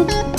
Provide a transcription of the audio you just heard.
Música